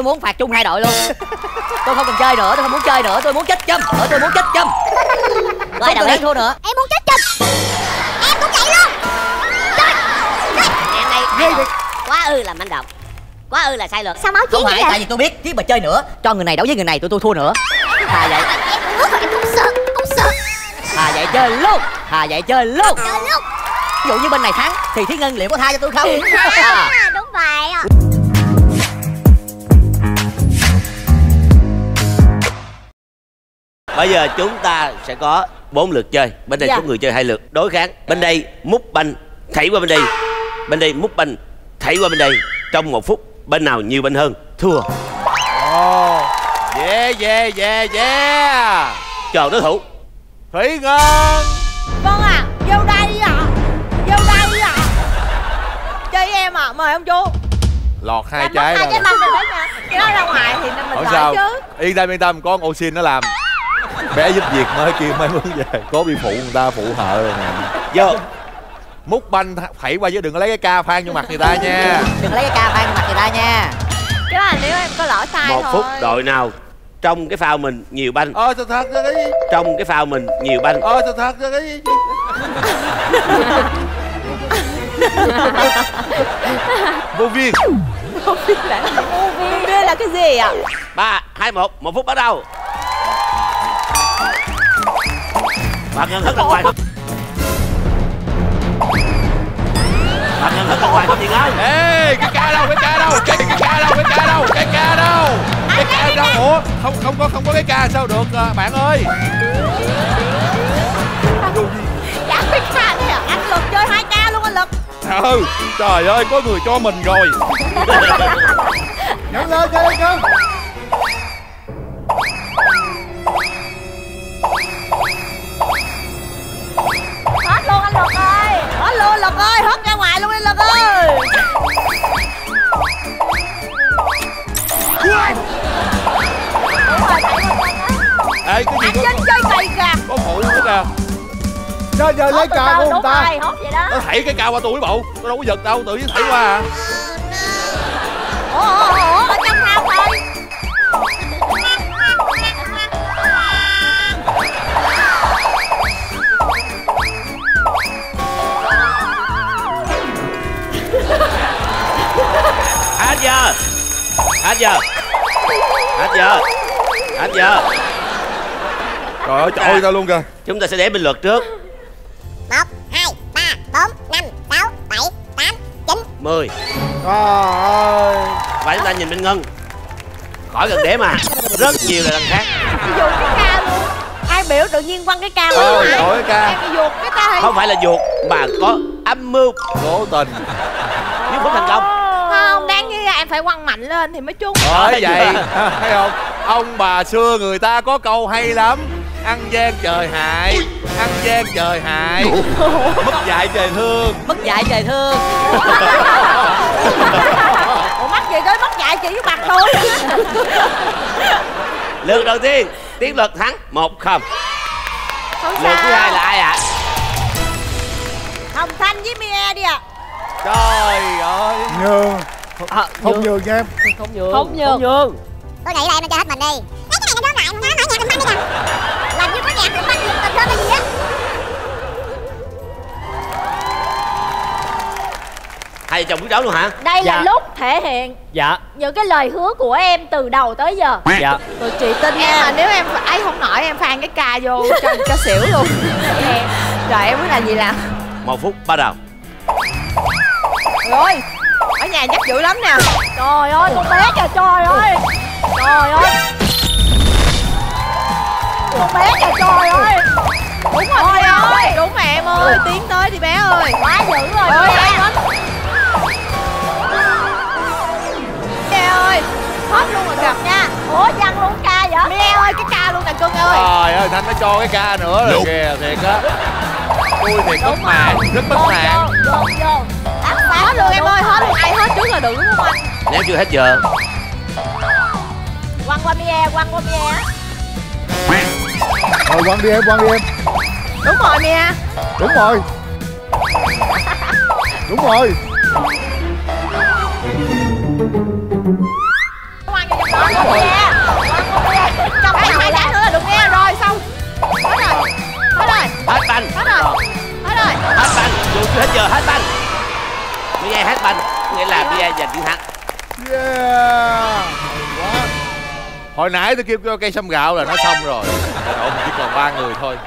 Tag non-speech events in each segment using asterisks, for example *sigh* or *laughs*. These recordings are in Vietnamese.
tôi muốn phạt chung hai đội luôn. Tôi không cần chơi nữa tôi không muốn chơi nữa tôi muốn chết châm Ờ, tôi muốn chết châm. Rồi, cần ý. đánh thua nữa. Em muốn chết chùm Em cũng vậy luôn. Em đây thay đổi. quá ư là manh động quá ư là sai luật Sao máu chiến không phải tại vì tôi biết chứ mà chơi nữa cho người này đấu với người này tụi tôi thua nữa. Thà vậy. Em cũng rồi em sợ Không sợ. Thà vậy chơi luôn thà vậy chơi luôn. Chơi luôn. Ví dụ như bên này thắng thì Thiên Ngân liệu có tha cho tôi không? À. *laughs* à, Đúng vậy ạ Bây giờ chúng ta sẽ có bốn lượt chơi. Bên đây Dạ. có người chơi hai lượt. Đối kháng. Bên đây múc banh Thảy qua bên đây. Bên đây múc banh Thảy qua bên đây. Trong một phút Bên nào nhiều banh hơn? Thua. Ồ. Yeah yeah yeah yeah. Chờ đối thủ. Thủy Ngân. Vâng ạ, vô đây ạ. Vô đây ạ. Chơi với em ạ, mời ông chú. Lọt hai trái rồi hai trái banh rồi đó nha. Cái đó ra ngoài thì mình Không sao. chứ. Yên tâm yên tâm. Con Oxin nó làm Bé giúp việc mới kêu mới muốn về. Cố bị phụ người ta phụ hợ rồi nè. Vô. Múc banh phẩy qua chứ đừng có lấy cái ca phan vô mặt người ta nha. Đừng lấy cái ca phan mặt người ta nha. Đó là nếu em có lỡ sai Một thôi. phút đội nào Trong cái phao mình nhiều banh? Ờ thật thật cái Trong cái phao mình nhiều banh? Ờ thật thật cái Vô viên. Vô viên là cái gì ạ? ba hai một. Một phút bắt đầu bạn ngân hất ra ngoài không? Bạn ngân hất ra ngoài không gì ơi Ê cái ca đâu cái ca đâu? Cái, cái ca đâu cái ca đâu? Cái ca đâu? Cái ca đâu? Ủa không không có không có cái ca sao được à, bạn ơi. Dạ biết ca thế à? Anh Lực chơi hai ca luôn anh Lực. Ừ trời ơi có người cho mình rồi. *laughs* Nhận lên chơi lên Luôn Lực ơi, hết ra ngoài luôn anh Lực ơi. Ê cái gì Anh có Vinh chơi cày gà. Có phụ nữa nè Sao giờ lấy cà của người ta? nó thảy cái ca qua tôi bộ. Tôi đâu có giật đâu tự nhiên thảy qua à. Ủa, ủa, ủa, giờ trời ơi trời ra luôn kìa? chúng ta sẽ để bình luật trước. Một hai ba bốn năm sáu bảy tám chín. 10 Trời ơi và chúng ta nhìn bên ngân. Khỏi cần đếm mà. Rất nhiều là lần khác. Ví dụ cái ca luôn. Ai biểu tự nhiên quăng cái ca Ờ, ngoài đổi cái ca. Em bị ruột cái ta không phải là ruột mà có âm mưu. Cố tình. Nhưng không thành công. Không, đáng như là em phải quăng mạnh lên thì mới trúng bởi vậy. Thấy không ông bà xưa người ta có câu hay lắm. Ăn gian trời hại ăn gian trời hại. Mất dạy trời thương. Mất dạy trời thương. *laughs* Ủa mắc gì tới mắc dạy chị với mặt tôi lượt đầu tiên tiến luật thắng một không. Lượt thứ hai là ai ạ? Hồng Thanh với Mia đi ạ. Trời ơi. Nhường. À, Không nhường nha em. Không nhường. Không nhường. không nhường Tôi nghĩ là em nên chơi hết mình đi. Lấy cái này cho đốt lại Nó mở nhạc băng đi nè Làm như có nhạc gì cầm thơm hay gì á. Hai chồng quyết đấu luôn hả? Đây là Dạ. lúc thể hiện dạ. những cái lời hứa của em từ đầu tới giờ. Dạ. Rồi chị tin em mà nếu em ấy không nổi em phan cái ca vô cho, cho xỉu luôn. Em. Rồi em biết làm gì làm? Một phút bắt đầu. Rồi Ở nhà chắc dữ lắm nè. Trời ơi con bé kìa trời ơi. Trời ơi. Con bé kìa trời ơi. Đúng rồi Trời ơi. Đúng mà em ơi Tiến tới đi bé ơi. Quá dữ rồi Ôi em Mẹ ơi Hết luôn rồi kìa. Nha Ủa văng luôn ca vậy? Mẹ ơi cái ca luôn nè cưng ơi. Trời ơi thanh nó cho cái ca nữa rồi kìa thiệt á. Tôi thiệt mất mạng rất mất mạng Vô vô được em ơi hết ai hết trước là được đúng không anh nếu chưa hết giờ quăng qua mia quăng qua mia rồi quăng đi em quăng đi em đúng rồi mia đúng rồi đúng rồi quăng đi trong đó đúng mia trong đây hai trái nữa là được nghe rồi xong hết rồi hết rồi hết banh hết rồi hết rồi hết banh dù chưa hết giờ hết banh nghĩa là giờ giành chiến thắng. Yeah. Quá hồi nãy tôi kêu cây sâm gạo là nó xong rồi. Trời ơi, chỉ còn ba người thôi.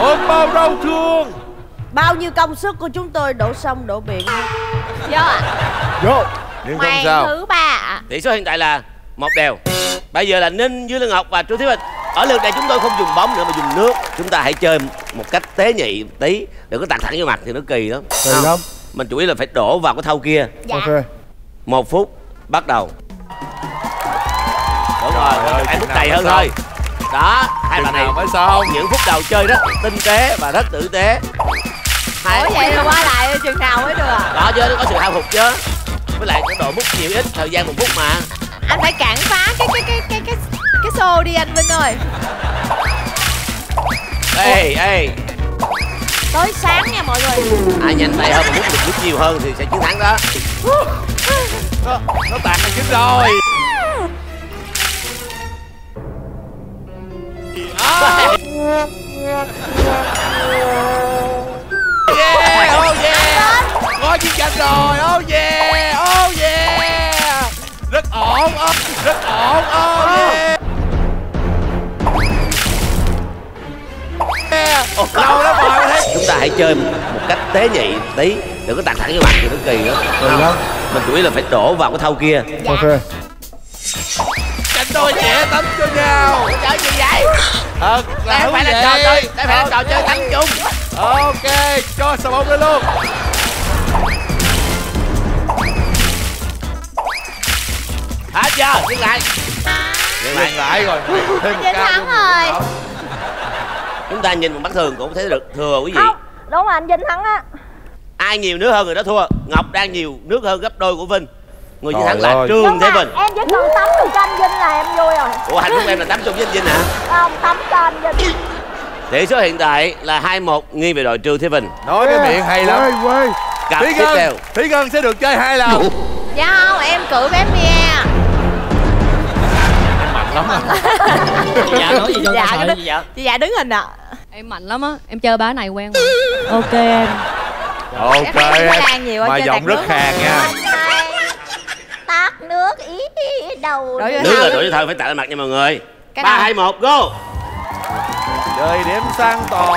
Ôm bao đau thương Bao nhiêu công sức của chúng tôi đổ sông đổ biển. Vô ạ. Vô nhưng không sao. thứ ba ạ. Tỷ số hiện tại là một đều. Bây giờ là ninh dưới lương ngọc và trương thế bình ở lượt này chúng tôi không dùng bóng nữa mà dùng nước. Chúng ta hãy chơi một cách tế nhị một tí. Đừng có tạt thẳng vô mặt thì nó kỳ lắm. Kỳ Không. lắm. mình chủ yếu là phải đổ vào cái thau kia. Dạ. Ok. Một phút bắt đầu. Đúng rồi ơi, hai chừng phút đầy hơn xong? thôi. Đó hai bạn này nào mới xong? những phút đầu chơi rất tinh tế và rất tử tế. Hai Ủa vậy thì qua lại chừng nào mới được? À? đó chứ nó có sự hao hụt chứ. Với lại cái độ múc nhiều ít thời gian một phút mà. Anh phải cản phá cái cái cái cái cái cái xô đi anh Vinh ơi. Ê ê. Tới sáng nha mọi người. Ai nhanh tay hơn múc được múc nhiều hơn thì sẽ chiến thắng đó. Nó, nó tạt là chính rồi. Yeah oh yeah. Có chiến tranh rồi. Oh yeah oh yeah. Rất ổn oh, rất ổn oh yeah lâu lắm rồi thấy chúng ta hãy chơi một cách tế nhị tí đừng có tạt thẳng vô mặt thì nó kỳ lắm. Kỳ lắm. Mình chủ yếu là phải đổ vào cái thau kia. Ok. Cạnh đôi trẻ tắm cho nhau. Chơi gì vậy? Thật là đây phải là trò chơi đây phải là trò chơi thắng chung. Ok cho xà bông lên luôn. Hết giờ dừng lại. Dừng lại rồi. Thêm một Chiến ca thắng rồi. Chúng ta nhìn một mắt thường cũng thấy được thừa quý vị. Không Đúng rồi anh Vinh thắng á. Ai nhiều nước hơn người đó thua. Ngọc đang nhiều nước hơn gấp đôi của vinh. Người chiến thắng là trương thế bình em chỉ cần tắm được cho anh Vinh là em vui rồi. Ủa hạnh phúc em là tám chung với anh vinh hả? Không tắm cho anh Vinh. Tỷ số hiện tại là hai một nghiêng về đội trương thế bình nói cái miệng hay lắm. Quê quê. Cặp thúy tiếp theo. Ngân thúy ngân sẽ được chơi hai lần. Dạ không em cự bé Mia mạnh lắm. à *laughs* dạ nói gì cho Dạ, dạ, sợ gì Chị dạ đứng hình ạ. Em mạnh lắm á, em chơi bá này quen rồi. Ok em. Ok Em mà giọng rất khàn nha. Tát nước ý đầu Đối với nước là đội với thơ phải tạ mặt nha mọi người. Ba hai một go. Chơi điểm sang tỏ.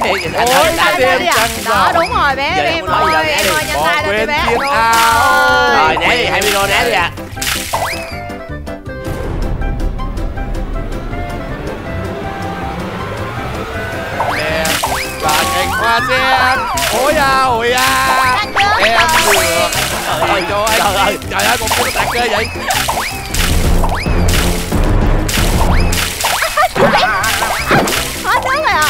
Ôi, Tay đêm Đó ròng. đúng rồi bé em ơi Em ơi nhanh tay lên đi quên bé chiến Ôi. áo. ơi. rồi né đi hai video né đi ạ hoa sen ôi à ôi à. Em được trời ơi trời ơi. trời ơi kia nó tạt ghê vậy. Hết nước rồi ạ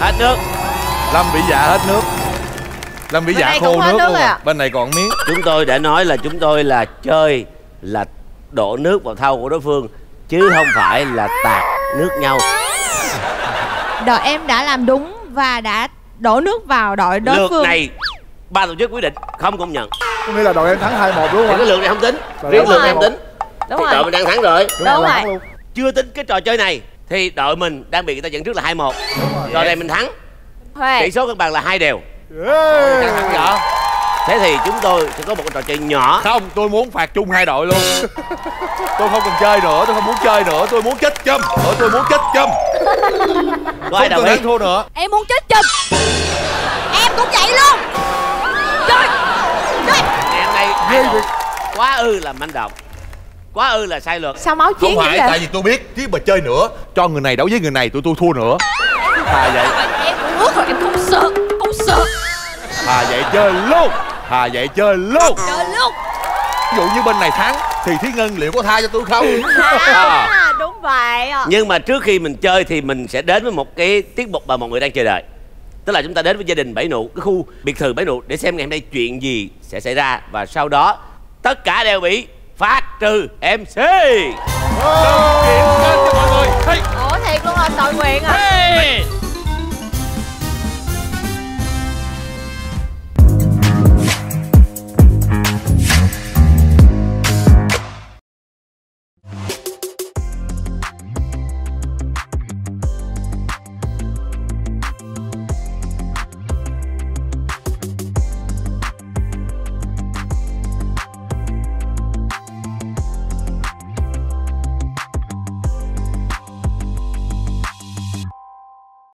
hết nước. Lâm bị dạ hết nước lâm bị Bên dạ khô nước nước luôn rồi à. bên này còn miếng. Chúng tôi đã nói là chúng tôi là chơi là đổ nước vào thau của đối phương chứ không phải là tạt nước nhau. Đội em đã làm đúng và đã đổ nước vào đội đối lượt phương. này ban tổ chức quyết định không công nhận. Có nghĩa là đội em thắng 2-1 đúng thì không cái anh? lượt này không tính. Rồi, riêng đúng lượt rồi. này không tính. Đúng thì rồi. đội mình đang thắng rồi. Đúng rồi, Đúng rồi. luôn. chưa tính cái trò chơi này thì đội mình đang bị người ta dẫn trước là hai một. Rồi. Này mình thắng. Tỷ số cân bằng là hai đều Yeah. căng thẳng vậy thế thì chúng tôi sẽ có một trò chơi nhỏ. Không tôi muốn phạt chung hai đội luôn. Tôi không cần chơi nữa tôi không muốn chơi nữa. Tôi muốn chết châm. Ờ, tôi muốn chết châm. Có ai không đồng cần ý? thua nữa. Em muốn chết chùm Em cũng vậy luôn. Ngày hôm nay hai đội quá ư là manh động quá ư là sai luật. Sao máu chiến không phải vậy? tại vì tôi biết chứ mà chơi nữa cho người này đấu với người này tụi tôi thua nữa. Thà vậy. Em ước rồi, em không sợ, không sợ thà vậy chơi luôn. Thà vậy chơi luôn. Trời lúc ví dụ như bên này thắng thì thúy ngân liệu có tha cho tôi không? *laughs* À đúng vậy ạ. Nhưng mà trước khi mình chơi thì mình sẽ đến với một cái tiết mục mà mọi người đang chờ đợi. Tức là chúng ta đến với gia đình bảy nụ cái khu biệt thự bảy nụ để xem ngày hôm nay chuyện gì sẽ xảy ra. Và sau đó tất cả đều bị phạt trừ mc Kiện lên cho mọi người. Hey. Ủa thiệt luôn rồi tội nguyện à